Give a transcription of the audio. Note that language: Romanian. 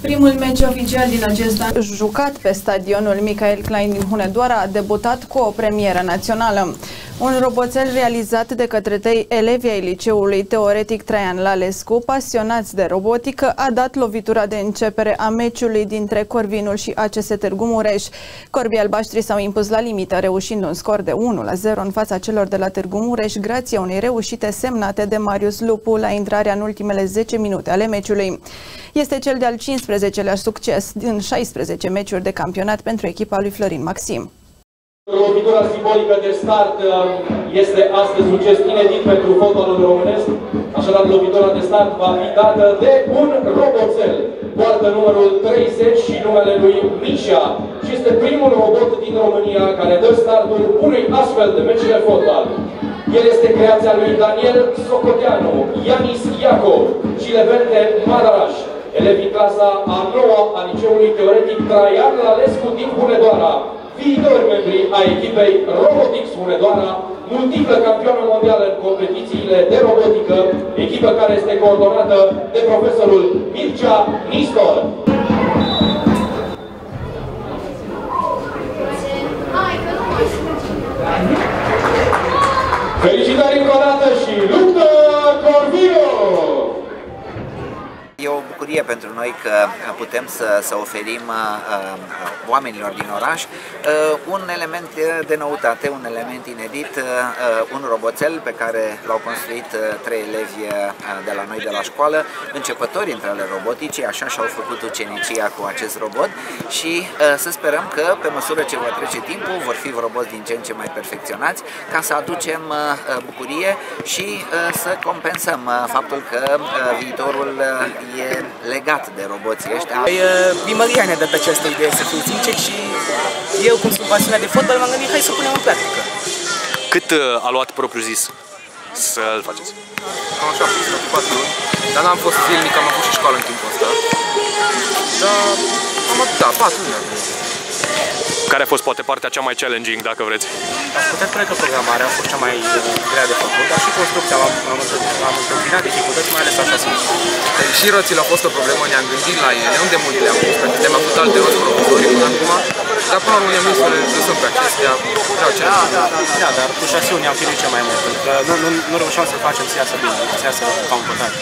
Primul meci oficial din acest an jucat pe stadionul Michael Klein din Hunedoara a debutat cu o premieră națională. Un roboțel realizat de către trei elevi ai liceului teoretic Traian Lalescu, pasionați de robotică, a dat lovitura de începere a meciului dintre Corvinul și ACS Târgu Mureș. Corbii albaștri s-au impus la limită, reușind un scor de 1 la 0 în fața celor de la Târgu Mureș, grație unei reușite semnate de Marius Lupu la intrarea în ultimele 10 minute ale meciului. Este cel de-al 15-lea succes din 16 meciuri de campionat pentru echipa lui Florin Maxim. Lovitura simbolică de start um, este astăzi succes inedit pentru fotbalul românesc. Așadar, lovitura de start va fi dată de un roboțel. Poartă numărul 30 și numele lui Mișa și este primul robot din România care dă startul unui astfel de meci de fotbal. El este creația lui Daniel Socoteanu, Ianis Iacov și Levente Madaraș, elevii clasa a noua a liceului teoretic Traian Lalescu din Hunedoara viitori membri ai echipei Robotics Hunedoara, multiplă campioană mondială în competițiile de robotică, echipă care este coordonată de profesorul Mircea Nistor. Felicitări încă o dată și luptă Corvino! E o bucurie pentru noi că putem să, să oferim uh, uh, oamenilor din oraș uh, un element de noutate, un element inedit, uh, un roboțel pe care l-au construit uh, trei elevi uh, de la noi de la școală, începători între ale roboticii, așa și-au făcut ucenicia cu acest robot și uh, să sperăm că pe măsură ce va trece timpul vor fi roboți din ce în ce mai perfecționați ca să aducem uh, bucurie și uh, să compensăm uh, faptul că uh, viitorul uh, e legat de roboții ăștia. Păi, primăria ne dă pe această idee să fim sincer și eu, cum sunt pasionat de fotbal, m-am gândit hai să punem în practică. Cât uh, a luat propriu zis să-l faceți? Cam așa, 4 luni, dar n-am fost zilnic, am avut și școală în timpul ăsta. Dar, am, da, 4 luni. Care a fost poate partea cea mai challenging, dacă vreți? Aș putea spune că programarea a fost cea mai uh, grea de făcut, dar și construcția am, am, am întâmpinat dificultăți, mai ales așa sunt. Păi, și roțile au fost o problemă, ne-am gândit la ele, unde mult le-am pus, pentru că am avut alte roți profesori până acum, dar până la urmă ne-am să le lăsăm pe acestea, vreau cele Da, da, da, da, dar cu șasiuni am chinuit cel mai mult, pentru că nu, nu, nu reușeam să facem să iasă bine, să iasă ca un păcat.